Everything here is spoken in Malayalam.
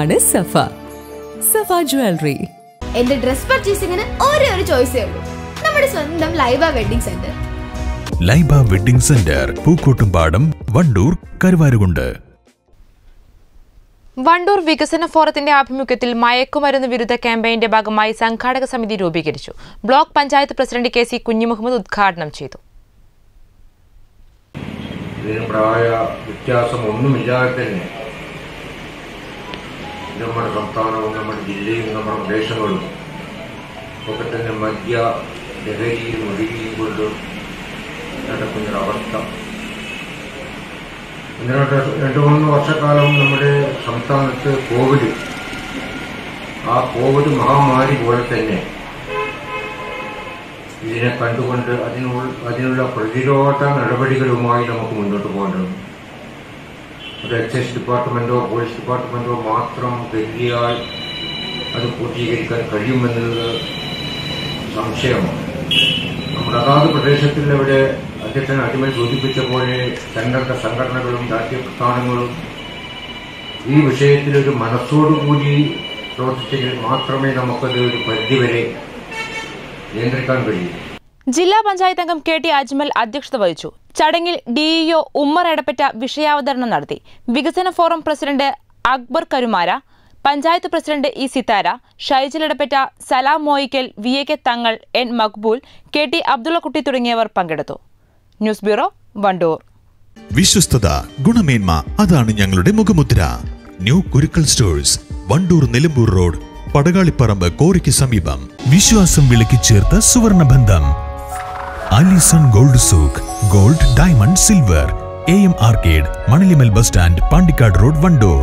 ഇതാണ് സഫ. സഫ ജ്വല്ലറി. എന്റെ ഡ്രസ് പർച്ചേസിംഗിന് ഒരേ ഒരു ചോയ്സേ ഉള്ളൂ. നമ്മുടെ സ്വന്തം Laiba wedding centre. Laiba wedding centre Pookkottumpadam Wandoor Karuvarakundu. Wandoor വികസന ഫോറത്തിന്റെ ആഭിമുഖ്യത്തിൽ മയക്കുമരുന്ന് വിരുദ്ധ ക്യാമ്പയിന്റെ ഭാഗമായി സംഘാടക സമിതി രൂപീകരിച്ചു. Block panchayat president K C Kunhimuhammed ഉദ്ഘാടനം ചെയ്തു. ഇതിന് പ്രായ വ്യത്യാസം ഒന്നുമില്ലാതെ തന്നെ നമ്മുടെ സംസ്ഥാനവും നമ്മുടെ ജില്ലയും നമ്മുടെ പ്രദേശങ്ങളും ഒക്കെ തന്നെ മദ്യ ലഹരിയും ഒഴുകിയും കൊണ്ട് നടക്കുന്നൊരവസ്ഥ ഇതിനോട്ട് രണ്ടു മൂന്ന് വർഷക്കാലം നമ്മുടെ സംസ്ഥാനത്ത് കോവിഡ്. ആ കോവിഡ് മഹാമാരി പോലെ തന്നെ ഇതിനെ കണ്ടുകൊണ്ട് അതിനുള്ള അതിനുള്ള പ്രതിരോധ നടപടികളുമായി നമുക്ക് മുന്നോട്ട് പോകേണ്ടതുണ്ട്. ഒരു എസ് ഡിപ്പാർട്ട്മെന്റോ പോലീസ് ഡിപ്പാർട്ട്മെന്റോ മാത്രം കരുതിയാൽ അത് പൂർത്തീകരിക്കാൻ കഴിയുമെന്നത് സംശയമാണ്. നമ്മുടെ അതാത് പ്രദേശത്തിൽ ഇവിടെ അധ്യക്ഷൻ അടിമൽ സൂചിപ്പിച്ച പോലെ തങ്ങളുടെ സംഘടനകളും രാഷ്ട്രീയ പ്രസ്ഥാനങ്ങളും ഈ വിഷയത്തിൽ ഒരു മനസ്സോടുകൂടി പ്രവർത്തിച്ചെങ്കിൽ മാത്രമേ നമുക്കത് ഒരു പരിധിവരെ നിയന്ത്രിക്കാൻ കഴിയൂ. ജില്ലാ പഞ്ചായത്ത് അംഗം കെ ടി അജ്മൽ അധ്യക്ഷത വഹിച്ചു. ചടങ്ങിൽ ഡിഇഒ ഉമ്മർ എടപ്പറ്റ വിഷയാവതരണം നടത്തി. വികസന forum president Akbar Karumara panchayat president E Sithara Shaijil Edappatta Salam Moyikkal V A K Thangal N Maqbool K T Abdullakutty തുടങ്ങിയവർ പങ്കെടുത്തു. News bureau Wandoor. വിശ്വസ്തത ഗുണമേന്മ അതാണ് ഞങ്ങളുടെ മുഖമുദ്ര. New Kurukkal stores Wandoor Nilambur road Padakaliparamba കോറിക്ക് സമീപം. വിശ്വാസം വിളക്കി ചേർത്ത സുവർണ ബന്ധം Alison gold souk gold diamond silver A M arcade Manalimal bus stand Pandikkad road Wandoor.